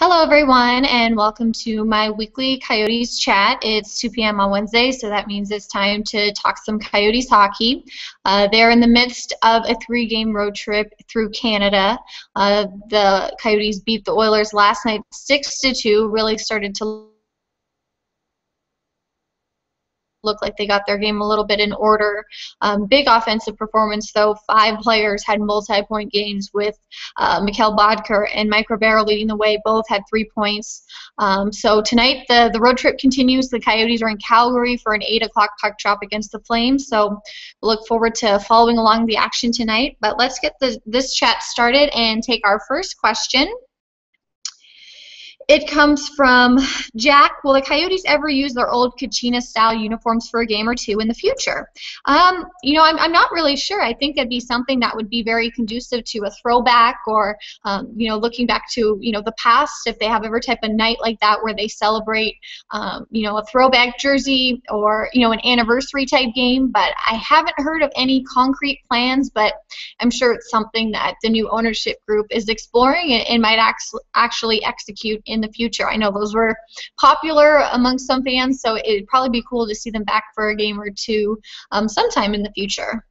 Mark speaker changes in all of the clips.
Speaker 1: Hello, everyone, and welcome to my weekly Coyotes chat. It's 2 p.m. on Wednesday, so that means it's time to talk some Coyotes hockey. Uh, they're in the midst of a three game road trip through Canada. Uh, the Coyotes beat the Oilers last night 6 to 2, really started to look like they got their game a little bit in order. Um, big offensive performance, though. Five players had multi-point games with uh, Boedker and Mike Ribeiro leading the way. Both had three points. Um, so tonight the, the road trip continues. The Coyotes are in Calgary for an 8 o'clock puck drop against the Flames. So we look forward to following along the action tonight. But let's get the, this chat started and take our first question. It comes from Jack. Will the Coyotes ever use their old Kachina style uniforms for a game or two in the future? Um, you know, I'm, I'm not really sure. I think that'd be something that would be very conducive to a throwback or, um, you know, looking back to, you know, the past if they have ever type of night like that where they celebrate, um, you know, a throwback jersey or, you know, an anniversary type game. But I haven't heard of any concrete plans, but I'm sure it's something that the new ownership group is exploring and, and might actually execute in the future. I know those were popular among some fans, so it'd probably be cool to see them back for a game or two um, sometime in the future.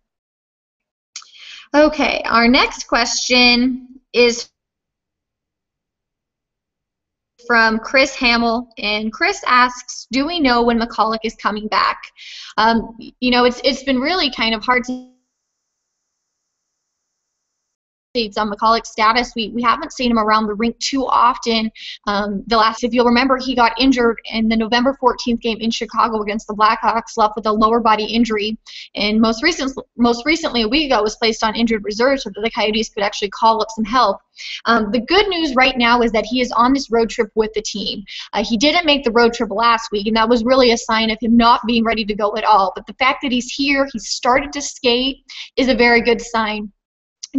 Speaker 1: Okay, our next question is from Chris Hamill, and Chris asks, "Do we know when Michalek is coming back?" Um, you know, it's it's been really kind of hard to updates on Michalek's status. We, we haven't seen him around the rink too often. Um, the last, if you'll remember, he got injured in the November 14th game in Chicago against the Blackhawks, left with a lower body injury, and most recent, most recently a week ago was placed on injured reserve so that the Coyotes could actually call up some help. Um, the good news right now is that he is on this road trip with the team. Uh, he didn't make the road trip last week, and that was really a sign of him not being ready to go at all. But the fact that he's here, he's started to skate, is a very good sign.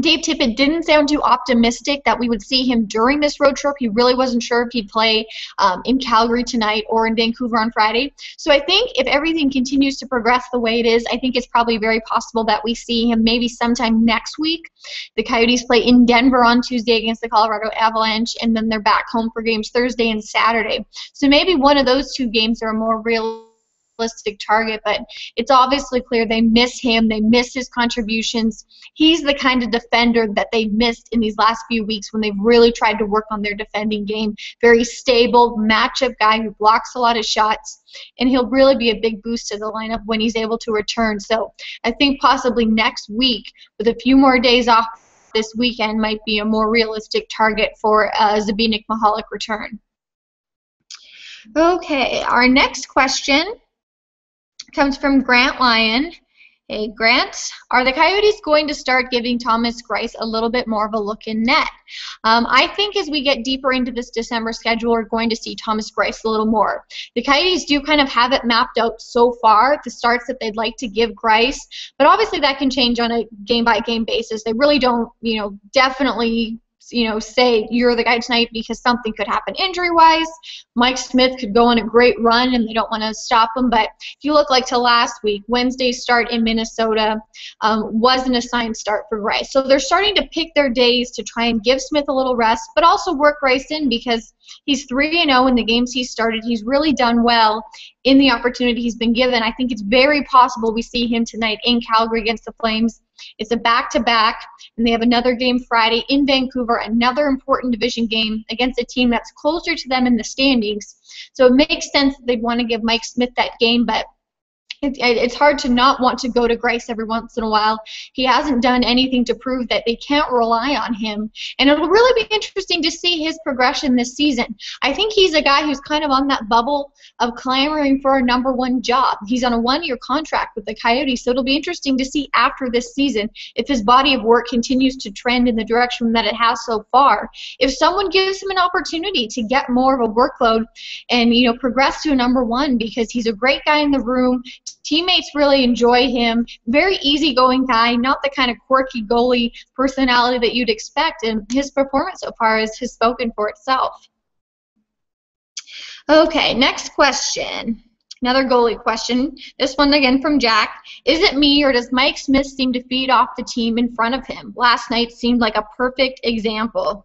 Speaker 1: Dave Tippett didn't sound too optimistic that we would see him during this road trip. He really wasn't sure if he'd play um, in Calgary tonight or in Vancouver on Friday. So I think if everything continues to progress the way it is, I think it's probably very possible that we see him maybe sometime next week. The Coyotes play in Denver on Tuesday against the Colorado Avalanche, and then they're back home for games Thursday and Saturday. So maybe one of those two games are more real realistic target, but it's obviously clear they miss him. They miss his contributions. He's the kind of defender that they've missed in these last few weeks when they've really tried to work on their defending game. Very stable, matchup guy who blocks a lot of shots, and he'll really be a big boost to the lineup when he's able to return. So I think possibly next week, with a few more days off this weekend, might be a more realistic target for uh, Zbynek Michalek return. Okay, our next question comes from Grant Lyon. Hey, Grant, are the Coyotes going to start giving Thomas Greiss a little bit more of a look in net? Um, I think as we get deeper into this December schedule, we're going to see Thomas Greiss a little more. The Coyotes do kind of have it mapped out so far, the starts that they'd like to give Greiss, but obviously that can change on a game-by-game basis. They really don't, you know, definitely you know, say you're the guy tonight because something could happen injury-wise. Mike Smith could go on a great run and they don't want to stop him. But if you look like to last week, Wednesday's start in Minnesota um, was an assigned start for Greiss. So they're starting to pick their days to try and give Smith a little rest, but also work Greiss in because he's 3 0 in the games he started. He's really done well in the opportunity he's been given. I think it's very possible we see him tonight in Calgary against the Flames it's a back-to-back, and they have another game Friday in Vancouver, another important division game against a team that's closer to them in the standings. So it makes sense that they'd want to give Mike Smith that game, but it, it's hard to not want to go to Greiss every once in a while. He hasn't done anything to prove that they can't rely on him. And it'll really be interesting to see his progression this season. I think he's a guy who's kind of on that bubble of clamoring for a number one job. He's on a one year contract with the Coyotes, so it'll be interesting to see after this season if his body of work continues to trend in the direction that it has so far. If someone gives him an opportunity to get more of a workload and, you know, progress to a number one because he's a great guy in the room Teammates really enjoy him. Very easygoing guy, not the kind of quirky goalie personality that you'd expect, and his performance so far has, has spoken for itself. Okay, next question. Another goalie question. This one again from Jack. Is it me or does Mike Smith seem to feed off the team in front of him? Last night seemed like a perfect example.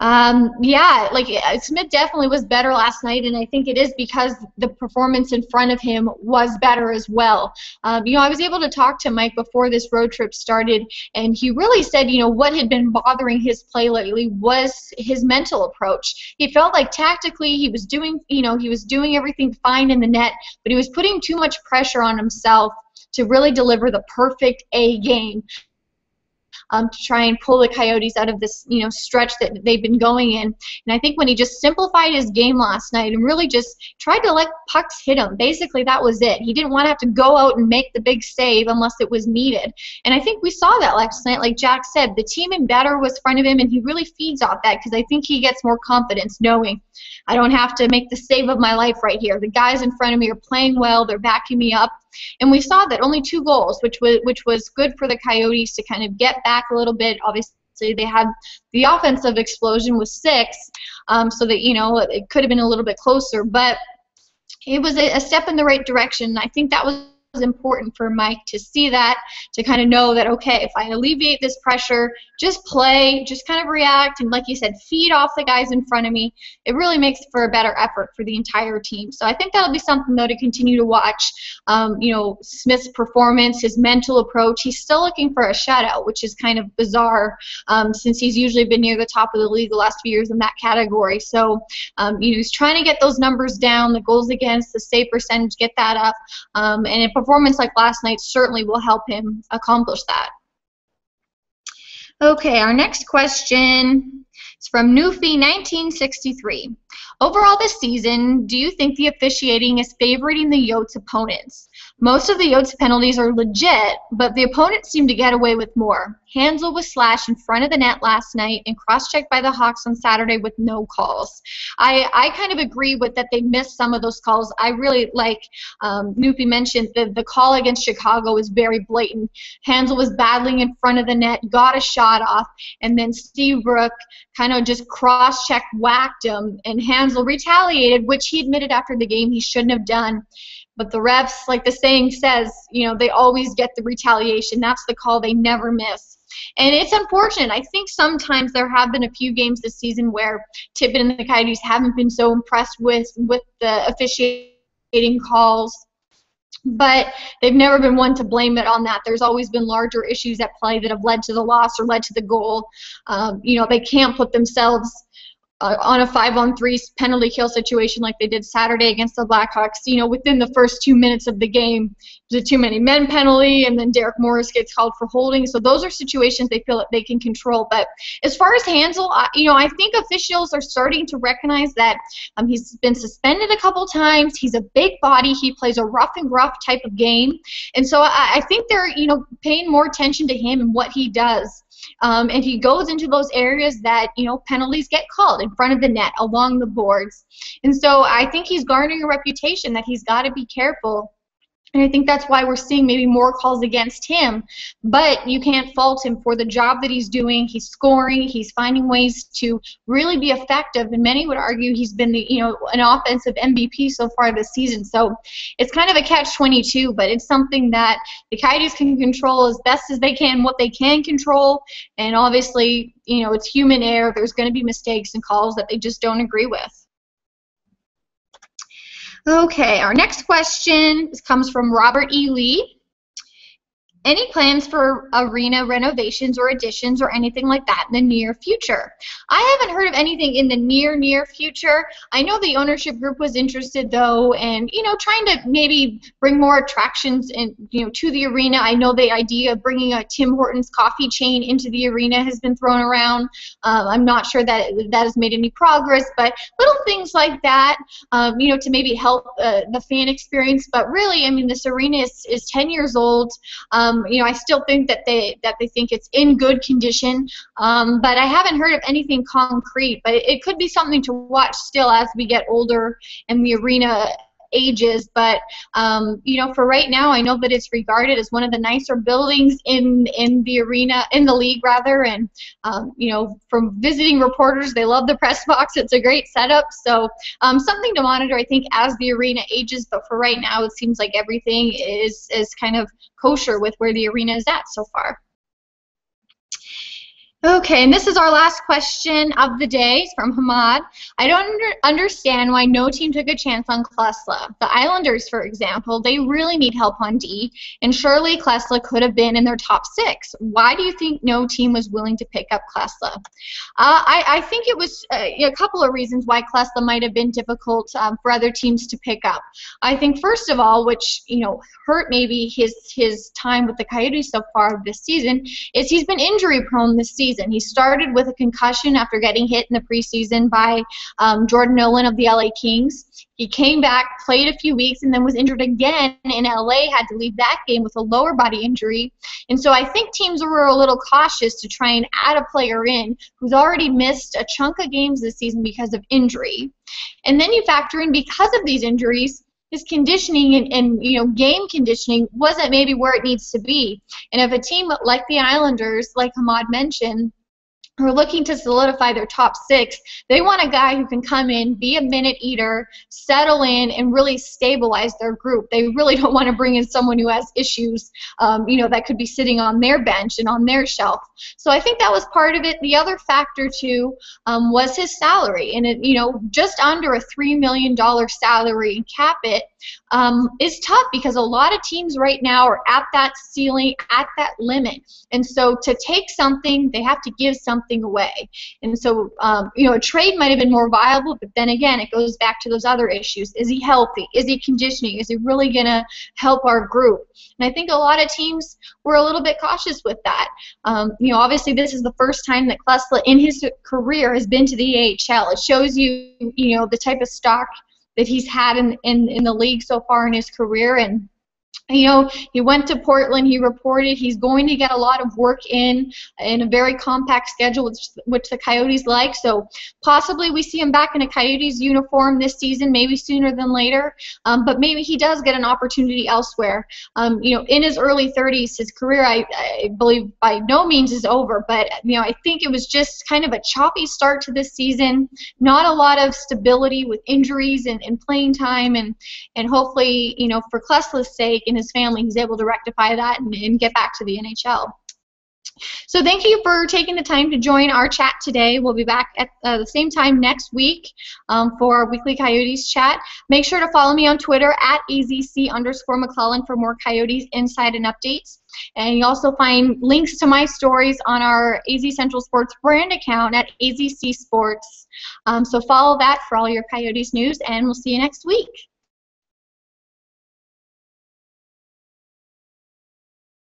Speaker 1: Um, yeah, like uh, Smith definitely was better last night, and I think it is because the performance in front of him was better as well. Um, you know, I was able to talk to Mike before this road trip started, and he really said, you know, what had been bothering his play lately was his mental approach. He felt like tactically he was doing, you know, he was doing everything fine in the net, but he was putting too much pressure on himself to really deliver the perfect A game um, to try and pull the Coyotes out of this you know stretch that they've been going in. And I think when he just simplified his game last night and really just tried to let pucks hit him, basically that was it. He didn't want to have to go out and make the big save unless it was needed. And I think we saw that last night. Like Jack said, the team in better was front of him, and he really feeds off that because I think he gets more confidence knowing I don't have to make the save of my life right here. The guys in front of me are playing well. They're backing me up. And we saw that only two goals, which was which was good for the Coyotes to kind of get back a little bit. Obviously, they had the offensive explosion was six, um, so that you know it could have been a little bit closer, but it was a, a step in the right direction. I think that was important for Mike to see that, to kind of know that, okay, if I alleviate this pressure, just play, just kind of react, and like you said, feed off the guys in front of me, it really makes for a better effort for the entire team. So I think that'll be something, though, to continue to watch. Um, you know, Smith's performance, his mental approach. He's still looking for a shutout, which is kind of bizarre um, since he's usually been near the top of the league the last few years in that category. So, um, you know, he's trying to get those numbers down, the goals against, the save percentage, get that up. Um, and if performance like last night certainly will help him accomplish that. Okay, our next question is from Newfie 1963. Overall this season, do you think the officiating is favoring the Yotes opponents? Most of the Yotes penalties are legit, but the opponents seem to get away with more. Hanzal was slashed in front of the net last night and cross-checked by the Hawks on Saturday with no calls. I, I kind of agree with that they missed some of those calls. I really like, um, Newfie mentioned, the, the call against Chicago was very blatant. Hanzal was battling in front of the net, got a shot off, and then Seabrook kind of just cross-checked, whacked him, and Hanzal retaliated, which he admitted after the game he shouldn't have done. But the refs, like the saying says, you know, they always get the retaliation. That's the call they never miss. And it's unfortunate. I think sometimes there have been a few games this season where Tippett and the Coyotes haven't been so impressed with with the officiating calls but they've never been one to blame it on that. There's always been larger issues at play that have led to the loss or led to the goal. Um, you know, they can't put themselves uh, on a five on three penalty kill situation like they did Saturday against the Blackhawks, you know, within the first two minutes of the game, there's a too many men penalty, and then Derek Morris gets called for holding. So those are situations they feel that they can control. But as far as Hanzal, I, you know, I think officials are starting to recognize that um, he's been suspended a couple times. He's a big body. He plays a rough and gruff type of game, and so I, I think they're, you know, paying more attention to him and what he does. Um, and he goes into those areas that you know penalties get called in front of the net, along the boards, and so I think he's garnering a reputation that he's got to be careful and I think that's why we're seeing maybe more calls against him. But you can't fault him for the job that he's doing. He's scoring. He's finding ways to really be effective. And many would argue he's been the you know an offensive MVP so far this season. So it's kind of a catch-22, but it's something that the Coyotes can control as best as they can what they can control. And obviously, you know, it's human error. There's going to be mistakes and calls that they just don't agree with. Okay, our next question comes from Robert E. Lee. Any plans for arena renovations or additions or anything like that in the near future? I haven't heard of anything in the near, near future. I know the ownership group was interested though, and you know, trying to maybe bring more attractions in, you know, to the arena. I know the idea of bringing a Tim Hortons coffee chain into the arena has been thrown around. Um, I'm not sure that that has made any progress, but little things like that, um, you know, to maybe help uh, the fan experience. But really, I mean, this arena is, is 10 years old. Um, um, you know, I still think that they that they think it's in good condition, um, but I haven't heard of anything concrete. But it, it could be something to watch still as we get older and the arena ages, but um, you know, for right now, I know that it's regarded as one of the nicer buildings in in the arena, in the league rather, and um, you know, from visiting reporters, they love the press box. It's a great setup, so um, something to monitor, I think, as the arena ages. But for right now, it seems like everything is is kind of kosher with where the arena is at so far. Okay, and this is our last question of the day it's from Hamad. I don't under understand why no team took a chance on Klesla. The Islanders, for example, they really need help on D, and surely Klesla could have been in their top six. Why do you think no team was willing to pick up Klesla? Uh, I, I, think it was uh, a couple of reasons why Klesla might have been difficult um, for other teams to pick up. I think first of all, which you know hurt maybe his his time with the Coyotes so far this season, is he's been injury prone this season season. He started with a concussion after getting hit in the preseason by um, Jordan Nolan of the LA Kings. He came back, played a few weeks, and then was injured again in LA, had to leave that game with a lower body injury. And so I think teams were a little cautious to try and add a player in who's already missed a chunk of games this season because of injury. And then you factor in because of these injuries, his conditioning and, and you know game conditioning wasn't maybe where it needs to be. And if a team like the Islanders, like Hamad mentioned, who are looking to solidify their top six, they want a guy who can come in, be a minute eater, settle in, and really stabilize their group. They really don't want to bring in someone who has issues, um, you know, that could be sitting on their bench and on their shelf. So I think that was part of it. The other factor too um, was his salary, and it, you know, just under a three million dollar salary cap it um, is tough because a lot of teams right now are at that ceiling, at that limit, and so to take something, they have to give something away. And so, um, you know, a trade might have been more viable, but then again, it goes back to those other issues. Is he healthy? Is he conditioning? Is he really going to help our group? And I think a lot of teams were a little bit cautious with that. Um, you know, obviously, this is the first time that Klesla in his career has been to the AHL. It shows you, you know, the type of stock that he's had in, in, in the league so far in his career and you know, he went to Portland. He reported he's going to get a lot of work in in a very compact schedule, which, which the Coyotes like. So possibly we see him back in a Coyotes uniform this season, maybe sooner than later. Um, but maybe he does get an opportunity elsewhere. Um, you know, in his early 30s, his career, I, I believe, by no means is over. But you know, I think it was just kind of a choppy start to this season. Not a lot of stability with injuries and, and playing time, and and hopefully, you know, for Klesla's sake and his family, he's able to rectify that and, and get back to the NHL. So thank you for taking the time to join our chat today. We'll be back at uh, the same time next week um, for our weekly Coyotes chat. Make sure to follow me on Twitter at AZC underscore McLellan for more Coyotes insight and updates. And you also find links to my stories on our AZ Central Sports brand account at AZC Sports. Um, so follow that for all your Coyotes news, and we'll see you next week.